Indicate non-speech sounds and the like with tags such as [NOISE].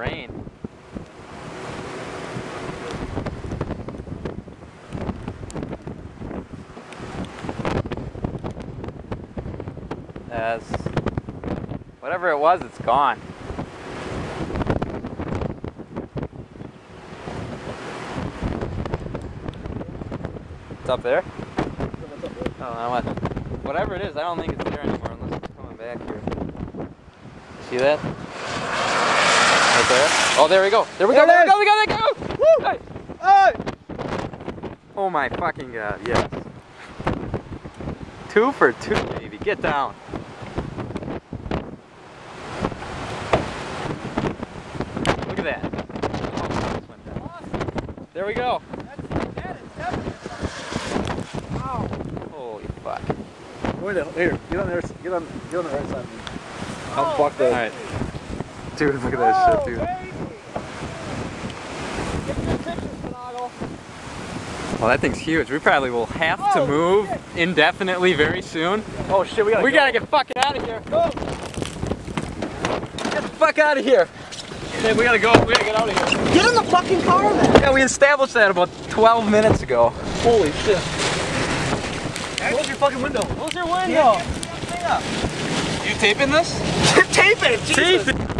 rain. As whatever it was, it's gone. It's up there? Oh, I don't Whatever it is, I don't think it's there anymore unless it's coming back here. See that? Right there? Oh, there we go. There we go. There There we go. There we go. There we go. Woo! Hey. Hey! Oh my fucking god, yes. Two for two, baby. Get down. Look at that. Oh, this went down. There we go. Holy fuck. Wait a here, get on there, get on, get on the right side. Oh, I'll fuck that. Alright. Dude, look at that shit, oh, dude. Well, that thing's huge. We probably will have to oh, move indefinitely very soon. Oh shit, we gotta We go. gotta get fucking out of here. Get the fuck out of here. Hey, we gotta go, we gotta get out of here. Get in the fucking car then. Yeah, we established that about 12 minutes ago. Holy shit. Close your fucking window. Close your window. Yeah. You taping this? [LAUGHS] Tape it. Jesus. Tape